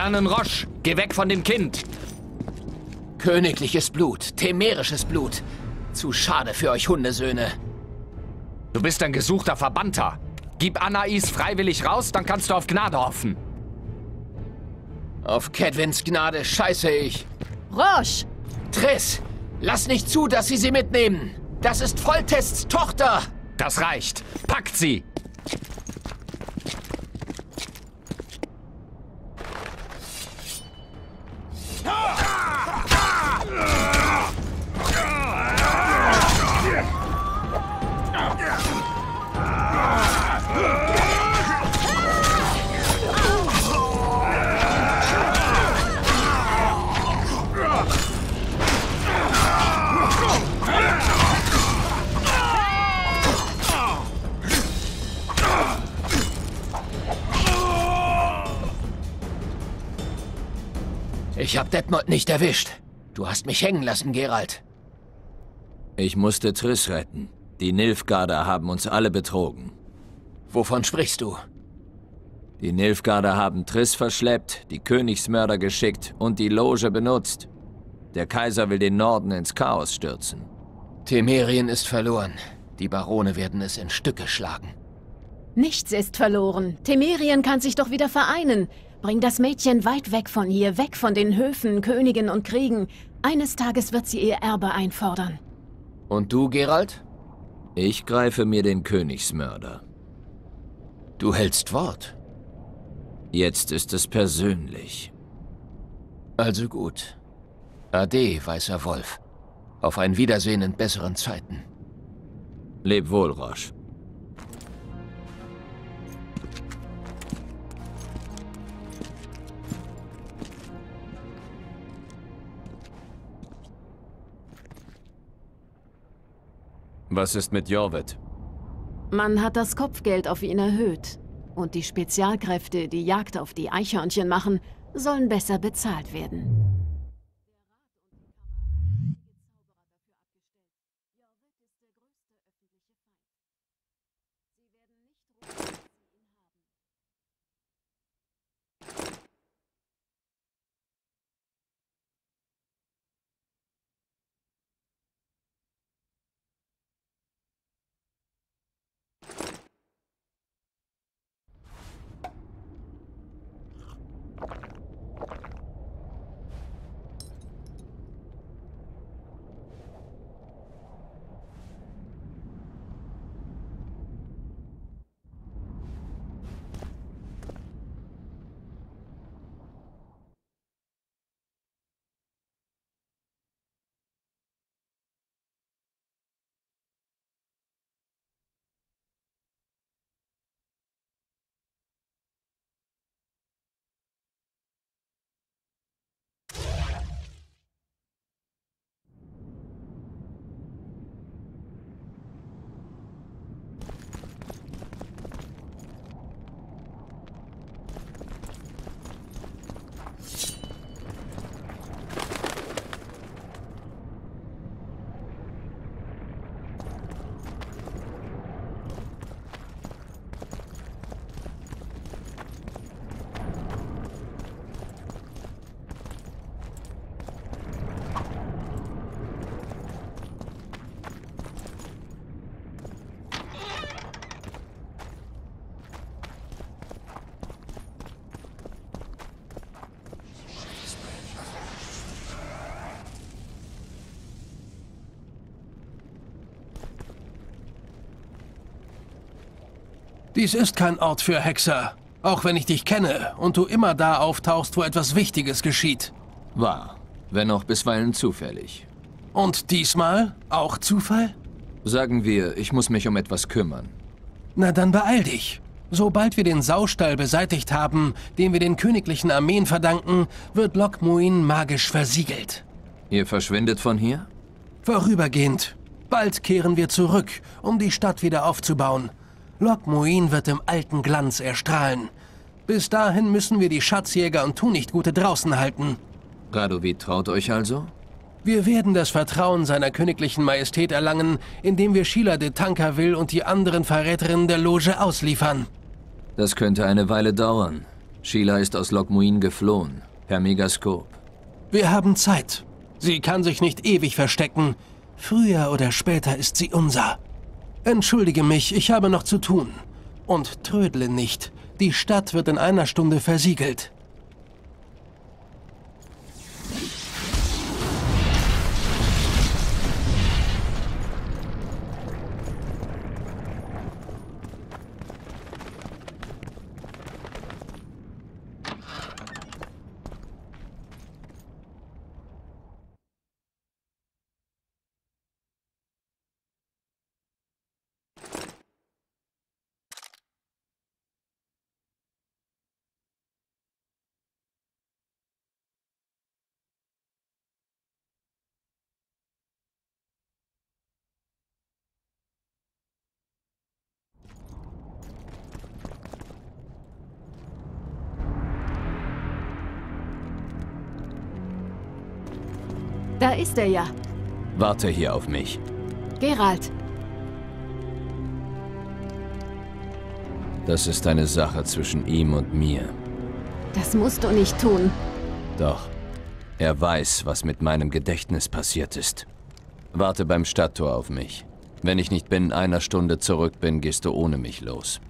Vernon Roche, geh weg von dem Kind! Königliches Blut, temerisches Blut. Zu schade für euch Hundesöhne. Du bist ein gesuchter Verbannter. Gib Anais freiwillig raus, dann kannst du auf Gnade hoffen. Auf Kedwins Gnade scheiße ich. Roche! Triss, lass nicht zu, dass sie sie mitnehmen. Das ist Volltests Tochter. Das reicht. Packt sie! Nicht erwischt. Du hast mich hängen lassen, Gerald. Ich musste Triss retten. Die Nilfgaarder haben uns alle betrogen. Wovon sprichst du? Die Nilfgaarder haben Triss verschleppt, die Königsmörder geschickt und die Loge benutzt. Der Kaiser will den Norden ins Chaos stürzen. Temerien ist verloren. Die Barone werden es in Stücke schlagen. Nichts ist verloren. Temerien kann sich doch wieder vereinen. Bring das Mädchen weit weg von hier, weg von den Höfen, Königen und Kriegen. Eines Tages wird sie ihr Erbe einfordern. Und du, Gerald? Ich greife mir den Königsmörder. Du hältst Wort. Jetzt ist es persönlich. Also gut. Ade, weißer Wolf. Auf ein Wiedersehen in besseren Zeiten. Leb wohl, Roche. Was ist mit Jorvet? Man hat das Kopfgeld auf ihn erhöht. Und die Spezialkräfte, die Jagd auf die Eichhörnchen machen, sollen besser bezahlt werden. Dies ist kein Ort für Hexer. Auch wenn ich dich kenne und du immer da auftauchst, wo etwas Wichtiges geschieht. Wahr, wenn auch bisweilen zufällig. Und diesmal auch Zufall? Sagen wir, ich muss mich um etwas kümmern. Na dann beeil dich. Sobald wir den Saustall beseitigt haben, den wir den königlichen Armeen verdanken, wird Lokmuin magisch versiegelt. Ihr verschwindet von hier? Vorübergehend. Bald kehren wir zurück, um die Stadt wieder aufzubauen. Lokmuin wird im alten Glanz erstrahlen. Bis dahin müssen wir die Schatzjäger und Tunichtgute draußen halten. Radovid traut euch also? Wir werden das Vertrauen seiner königlichen Majestät erlangen, indem wir Sheila de Tankerville und die anderen Verräterinnen der Loge ausliefern. Das könnte eine Weile dauern. Sheila ist aus Lokmuin geflohen. Per Megaskop. Wir haben Zeit. Sie kann sich nicht ewig verstecken. Früher oder später ist sie unser. Entschuldige mich, ich habe noch zu tun. Und trödle nicht. Die Stadt wird in einer Stunde versiegelt. Da ist er ja. Warte hier auf mich. Gerald, Das ist eine Sache zwischen ihm und mir. das musst du nicht tun. Doch, er weiß, was mit meinem Gedächtnis passiert ist. Warte beim Stadttor auf mich. Wenn ich nicht binnen einer Stunde zurück bin, gehst du ohne mich los.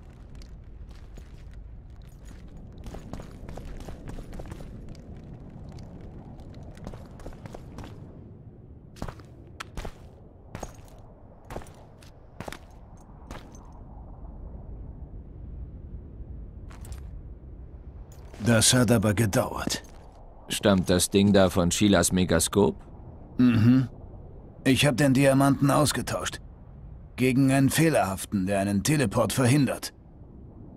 Das hat aber gedauert. Stammt das Ding da von Sheilas Megaskop? Ich habe den Diamanten ausgetauscht. Gegen einen fehlerhaften, der einen Teleport verhindert.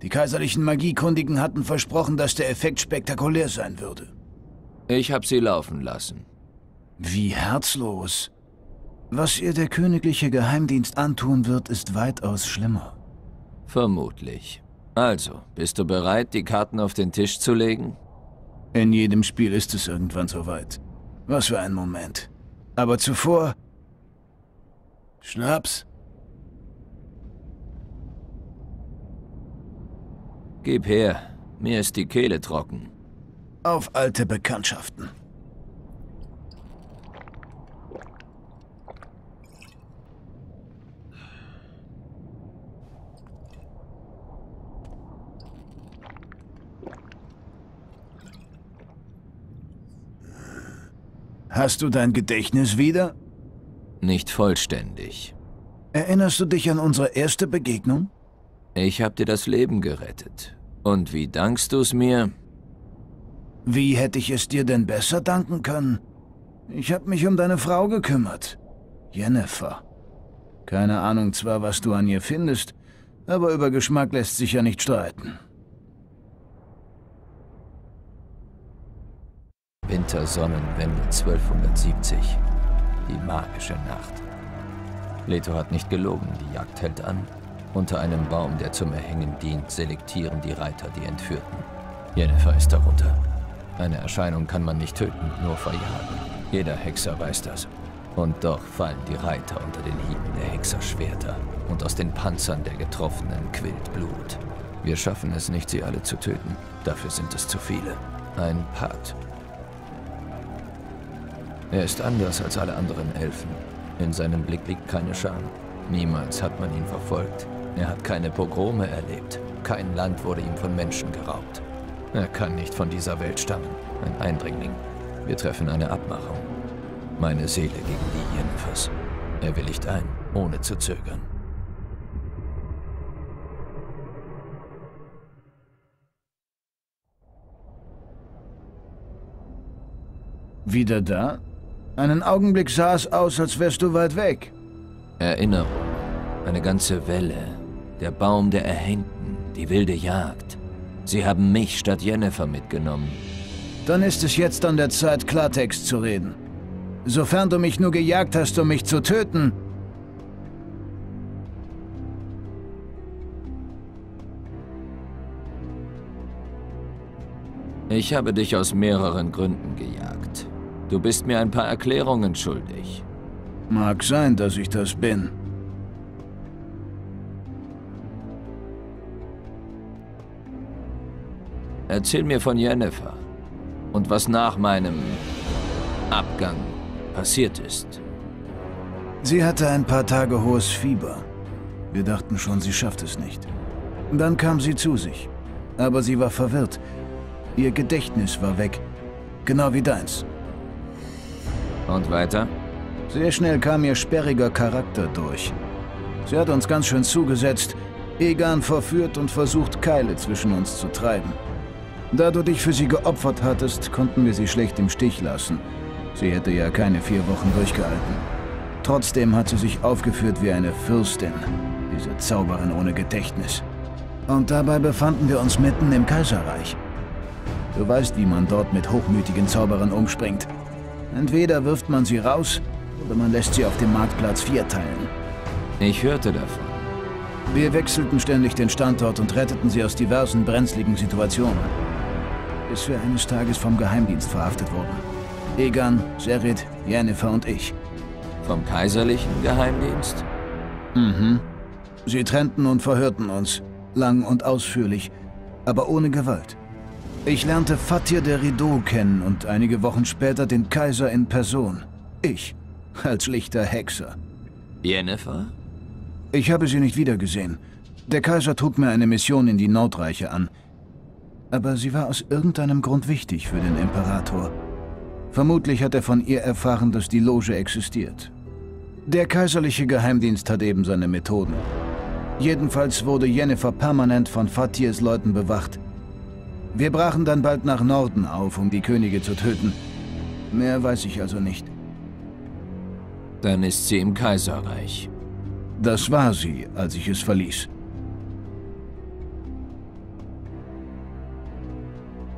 Die kaiserlichen Magiekundigen hatten versprochen, dass der Effekt spektakulär sein würde. Ich hab sie laufen lassen. Wie herzlos. Was ihr der königliche Geheimdienst antun wird, ist weitaus schlimmer. Vermutlich. Also, bist du bereit, die Karten auf den Tisch zu legen? In jedem Spiel ist es irgendwann soweit. Was für ein Moment. Aber zuvor... Schnaps. Gib her. Mir ist die Kehle trocken. Auf alte Bekanntschaften. Hast du dein Gedächtnis wieder? Nicht vollständig. Erinnerst du dich an unsere erste Begegnung? Ich hab dir das Leben gerettet. Und wie dankst du's mir? Wie hätte ich es dir denn besser danken können? Ich habe mich um deine Frau gekümmert. Jennifer. Keine Ahnung zwar, was du an ihr findest, aber über Geschmack lässt sich ja nicht streiten. Wintersonnenwende 1270. Die magische Nacht. Leto hat nicht gelogen, die Jagd hält an. Unter einem Baum, der zum Erhängen dient, selektieren die Reiter die Entführten. Jennifer ist darunter. Eine Erscheinung kann man nicht töten, nur verjagen. Jeder Hexer weiß das. Und doch fallen die Reiter unter den Hieben der Hexerschwerter. Und aus den Panzern der Getroffenen quillt Blut. Wir schaffen es nicht, sie alle zu töten. Dafür sind es zu viele. Ein Part. Er ist anders als alle anderen Elfen. In seinem Blick liegt keine Scham. Niemals hat man ihn verfolgt. Er hat keine Pogrome erlebt. Kein Land wurde ihm von Menschen geraubt. Er kann nicht von dieser Welt stammen. Ein Eindringling. Wir treffen eine Abmachung. Meine Seele gegen die Jennifers. Er willigt ein, ohne zu zögern. Wieder da? Einen Augenblick sah es aus, als wärst du weit weg. Erinnerung. Eine ganze Welle. Der Baum der Erhängten. Die wilde Jagd. Sie haben mich statt Jennifer mitgenommen. Dann ist es jetzt an der Zeit, Klartext zu reden. Sofern du mich nur gejagt hast, um mich zu töten, Ich habe dich aus mehreren Gründen gejagt. Du bist mir ein paar Erklärungen schuldig. mag sein, dass ich das bin. erzähl mir von Jennifer. Und was nach meinem Abgang passiert ist. Sie hatte ein paar Tage hohes Fieber. Wir dachten schon, sie schafft es nicht. Dann kam sie zu sich. Aber sie war verwirrt. Ihr Gedächtnis war weg. Genau wie deins. Und weiter? Sehr schnell kam ihr sperriger Charakter durch. Sie hat uns ganz schön zugesetzt, Egan verführt und versucht, Keile zwischen uns zu treiben. Da du dich für sie geopfert hattest, konnten wir sie schlecht im Stich lassen. Sie hätte ja keine vier Wochen durchgehalten. Trotzdem hat sie sich aufgeführt wie eine Fürstin, diese Zauberin ohne Gedächtnis. Und dabei befanden wir uns mitten im Kaiserreich. Du weißt, wie man dort mit hochmütigen Zauberern umspringt. Entweder wirft man sie raus, oder man lässt sie auf dem Marktplatz vierteilen. Ich hörte davon. Wir wechselten ständig den Standort und retteten sie aus diversen brenzligen Situationen. Bis wir eines Tages vom Geheimdienst verhaftet wurden. Egan, Serit, Jennifer und ich. Vom kaiserlichen Geheimdienst? Mhm. Sie trennten und verhörten uns. Lang und ausführlich, aber ohne Gewalt. Ich lernte Fatir de Rideau kennen und einige Wochen später den Kaiser in Person. Ich, als schlichter Hexer. Jennifer? Ich habe sie nicht wiedergesehen. Der Kaiser trug mir eine Mission in die Nordreiche an. Aber sie war aus irgendeinem Grund wichtig für den Imperator. Vermutlich hat er von ihr erfahren, dass die Loge existiert. Der kaiserliche Geheimdienst hat eben seine Methoden. Jedenfalls wurde Jennifer permanent von Fatirs Leuten bewacht. Wir brachen dann bald nach Norden auf, um die Könige zu töten. Mehr weiß ich also nicht. Dann ist sie im Kaiserreich. Das war sie, als ich es verließ.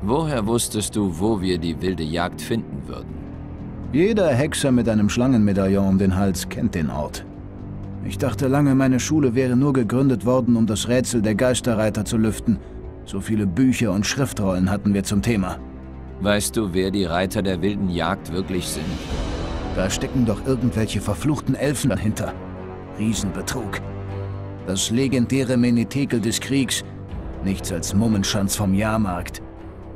Woher wusstest du, wo wir die wilde Jagd finden würden? Jeder Hexer mit einem Schlangenmedaillon um den Hals kennt den Ort. Ich dachte lange, meine Schule wäre nur gegründet worden, um das Rätsel der Geisterreiter zu lüften. So viele Bücher und Schriftrollen hatten wir zum Thema. Weißt du, wer die Reiter der wilden Jagd wirklich sind? Da stecken doch irgendwelche verfluchten Elfen dahinter. Riesenbetrug. Das legendäre Menetekel des Kriegs. Nichts als Mummenschanz vom Jahrmarkt.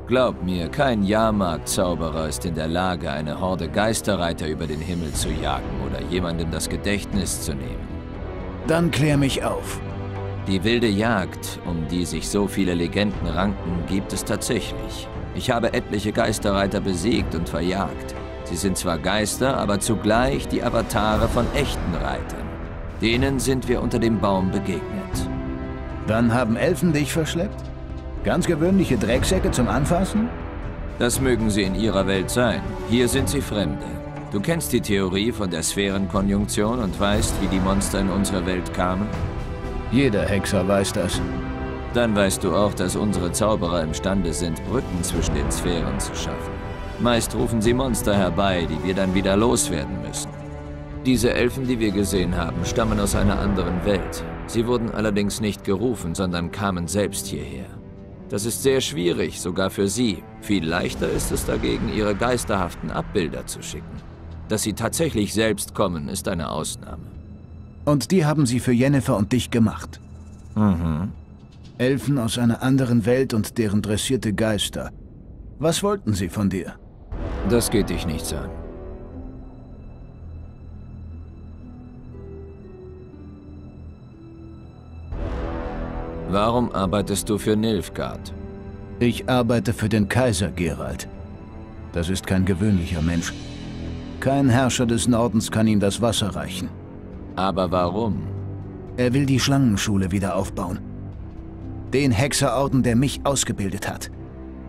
Glaub mir, kein Jahrmarktzauberer ist in der Lage, eine Horde Geisterreiter über den Himmel zu jagen oder jemandem das Gedächtnis zu nehmen. Dann klär mich auf. Die wilde Jagd, um die sich so viele Legenden ranken, gibt es tatsächlich. Ich habe etliche Geisterreiter besiegt und verjagt. Sie sind zwar Geister, aber zugleich die Avatare von echten Reitern. Denen sind wir unter dem Baum begegnet. Dann haben Elfen dich verschleppt? Ganz gewöhnliche Drecksäcke zum Anfassen? Das mögen sie in ihrer Welt sein. Hier sind sie Fremde. Du kennst die Theorie von der Sphärenkonjunktion und weißt, wie die Monster in unsere Welt kamen? Jeder Hexer weiß das. Dann weißt du auch, dass unsere Zauberer imstande sind, Brücken zwischen den Sphären zu schaffen. Meist rufen sie Monster herbei, die wir dann wieder loswerden müssen. Diese Elfen, die wir gesehen haben, stammen aus einer anderen Welt. Sie wurden allerdings nicht gerufen, sondern kamen selbst hierher. Das ist sehr schwierig, sogar für sie. Viel leichter ist es dagegen, ihre geisterhaften Abbilder zu schicken. Dass sie tatsächlich selbst kommen, ist eine Ausnahme. Und die haben sie für Jennifer und dich gemacht. Mhm. Elfen aus einer anderen Welt und deren dressierte Geister. Was wollten sie von dir? Das geht dich nichts an. Warum arbeitest du für Nilfgaard? Ich arbeite für den Kaiser, Gerald. Das ist kein gewöhnlicher Mensch. Kein Herrscher des Nordens kann ihm das Wasser reichen. Aber warum? Er will die Schlangenschule wieder aufbauen. Den Hexerorden, der mich ausgebildet hat.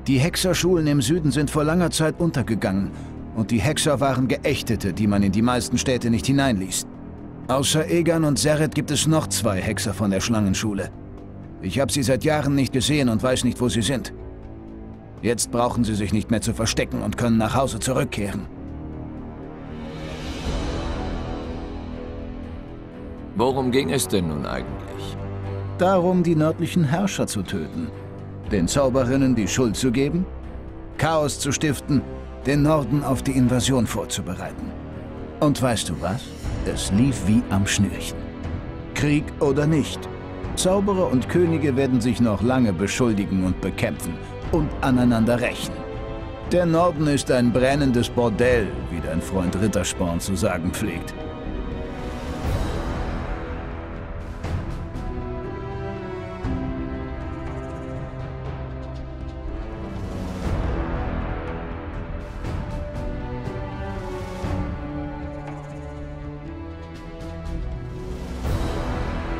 Die Hexerschulen im Süden sind vor langer Zeit untergegangen und die Hexer waren Geächtete, die man in die meisten Städte nicht hineinließ. Außer Egan und Seret gibt es noch zwei Hexer von der Schlangenschule. Ich habe sie seit Jahren nicht gesehen und weiß nicht, wo sie sind. Jetzt brauchen sie sich nicht mehr zu verstecken und können nach Hause zurückkehren. Worum ging es denn nun eigentlich? Darum, die nördlichen Herrscher zu töten. Den Zauberinnen die Schuld zu geben, Chaos zu stiften, den Norden auf die Invasion vorzubereiten. Und weißt du was? Es lief wie am Schnürchen. Krieg oder nicht, Zauberer und Könige werden sich noch lange beschuldigen und bekämpfen, und aneinander rächen. Der Norden ist ein brennendes Bordell, wie dein Freund Rittersporn zu sagen pflegt.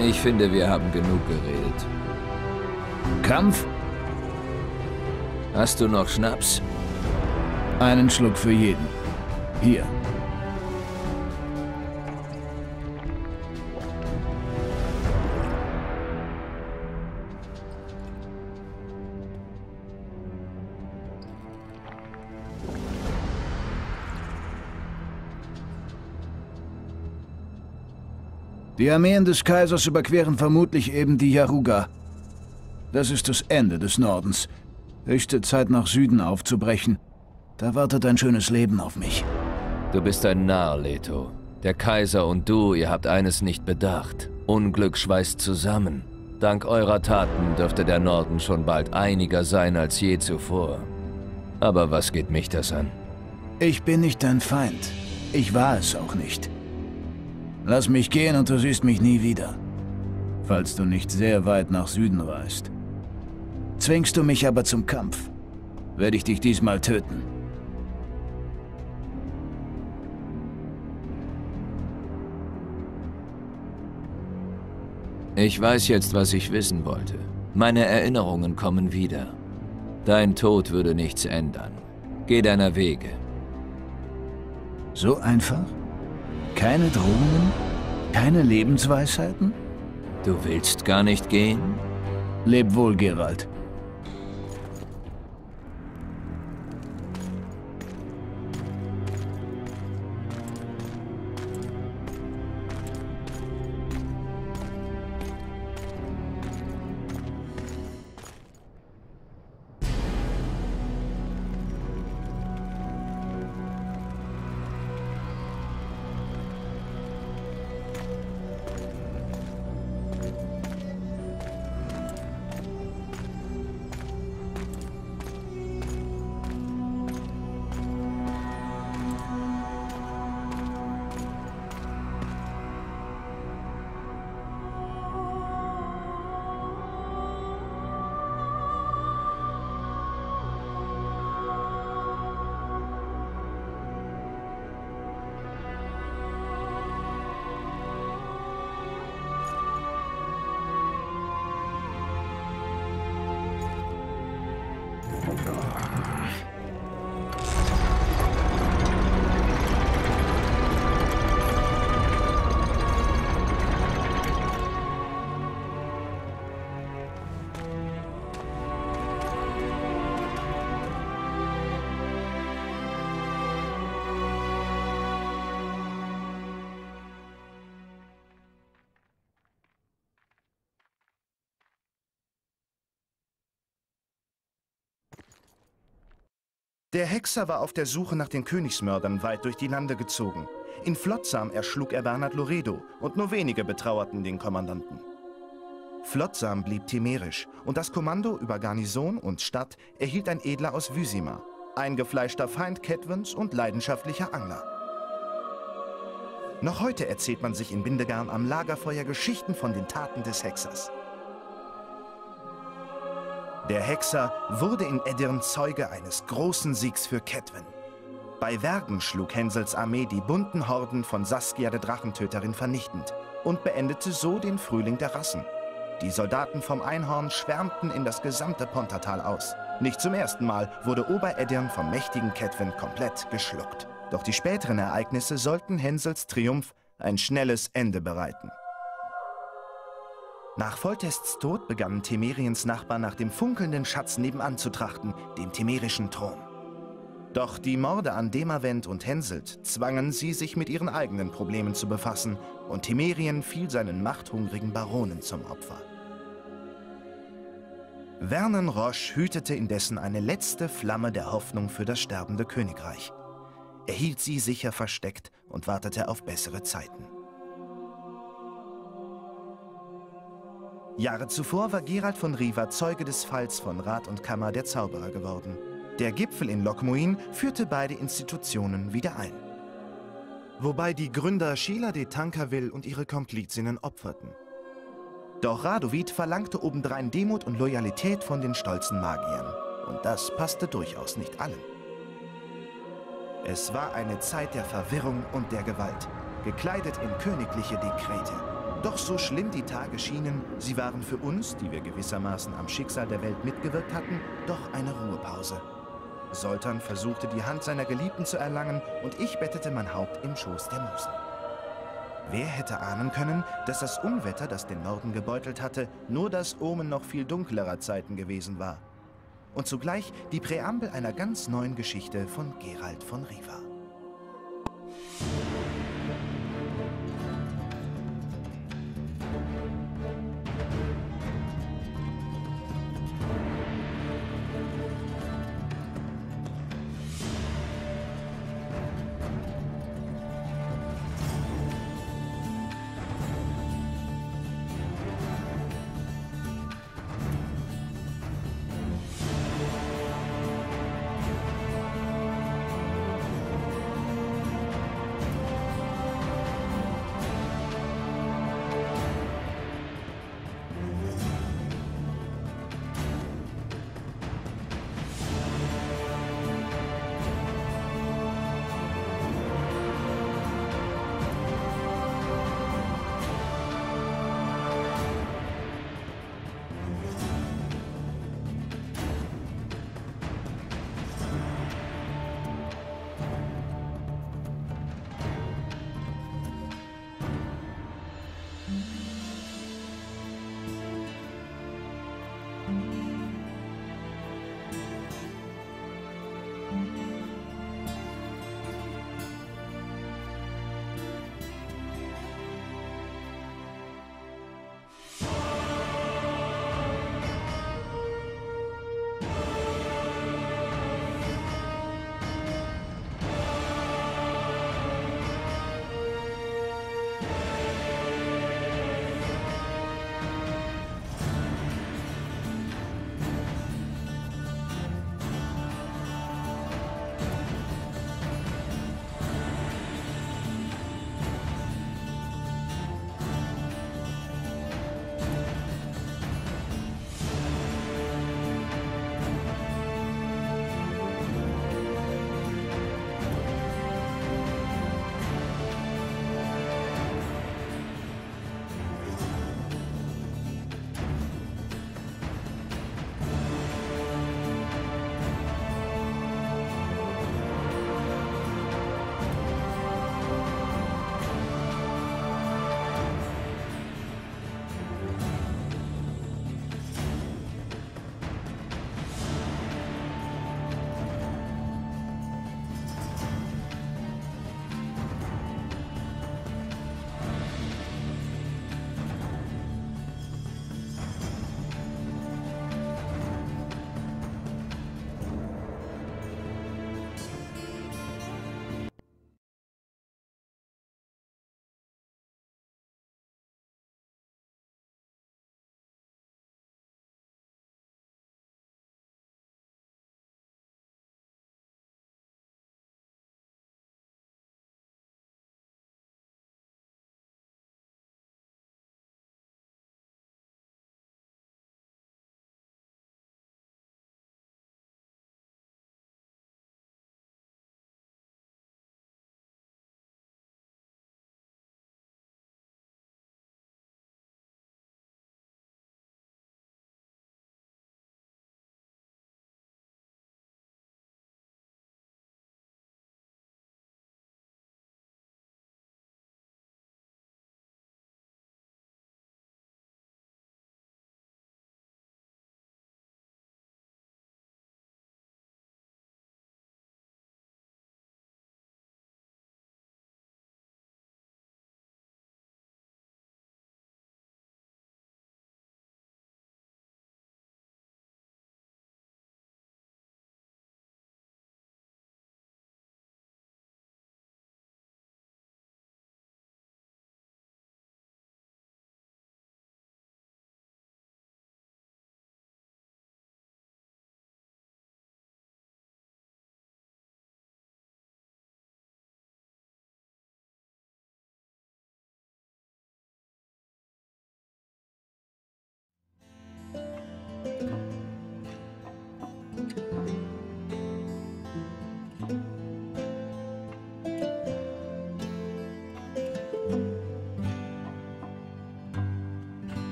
Ich finde, wir haben genug geredet. Kampf? Hast du noch Schnaps? Einen Schluck für jeden. Hier. Die Armeen des Kaisers überqueren vermutlich eben die Yaruga. Das ist das Ende des Nordens. Höchste Zeit nach Süden aufzubrechen. Da wartet ein schönes Leben auf mich. Du bist ein Narr, Leto. Der Kaiser und du, ihr habt eines nicht bedacht. Unglück schweißt zusammen. Dank eurer Taten dürfte der Norden schon bald einiger sein als je zuvor. Aber was geht mich das an? Ich bin nicht dein Feind. Ich war es auch nicht. Lass mich gehen und du siehst mich nie wieder. Falls du nicht sehr weit nach Süden reist. Zwingst du mich aber zum Kampf, werde ich dich diesmal töten. Ich weiß jetzt, was ich wissen wollte. Meine Erinnerungen kommen wieder. Dein Tod würde nichts ändern. Geh deiner Wege. So einfach? Keine Drohungen? Keine Lebensweisheiten? Du willst gar nicht gehen? Leb wohl, Gerald. Oh, God. Der Hexer war auf der Suche nach den Königsmördern weit durch die Lande gezogen. In Flotsam erschlug er Bernhard Loredo und nur wenige betrauerten den Kommandanten. Flotsam blieb timerisch und das Kommando über Garnison und Stadt erhielt ein Edler aus Wysima, eingefleischter Feind Kedwins und leidenschaftlicher Angler. Noch heute erzählt man sich in Bindegarn am Lagerfeuer Geschichten von den Taten des Hexers. Der Hexer wurde in Edirn Zeuge eines großen Siegs für Kedwin. Bei Vergen schlug Hensels Armee die bunten Horden von Saskia der Drachentöterin vernichtend und beendete so den Frühling der Rassen. Die Soldaten vom Einhorn schwärmten in das gesamte Pontatal aus. Nicht zum ersten Mal wurde Oberedirn vom mächtigen Kedwin komplett geschluckt. Doch die späteren Ereignisse sollten Hensels Triumph ein schnelles Ende bereiten. Nach Voltests Tod begannen Temeriens Nachbarn nach dem funkelnden Schatz nebenan zu trachten, dem temerischen Thron. Doch die Morde an Demavent und Henselt zwangen sie, sich mit ihren eigenen Problemen zu befassen, und Temerien fiel seinen machthungrigen Baronen zum Opfer. Vernon Roche hütete indessen eine letzte Flamme der Hoffnung für das sterbende Königreich. Er hielt sie sicher versteckt und wartete auf bessere Zeiten. Jahre zuvor war Gerald von Riva Zeuge des Falls von Rat und Kammer der Zauberer geworden. Der Gipfel in Lokmuin führte beide Institutionen wieder ein. Wobei die Gründer Sheila de Tankerville und ihre Komplizinnen opferten. Doch Radovid verlangte obendrein Demut und Loyalität von den stolzen Magiern. Und das passte durchaus nicht allen. Es war eine Zeit der Verwirrung und der Gewalt, gekleidet in königliche Dekrete. Doch so schlimm die Tage schienen, sie waren für uns, die wir gewissermaßen am Schicksal der Welt mitgewirkt hatten, doch eine Ruhepause. Soltan versuchte die Hand seiner Geliebten zu erlangen und ich bettete mein Haupt im Schoß der Musen. Wer hätte ahnen können, dass das Unwetter, das den Norden gebeutelt hatte, nur das Omen noch viel dunklerer Zeiten gewesen war? Und zugleich die Präambel einer ganz neuen Geschichte von Gerald von Riva.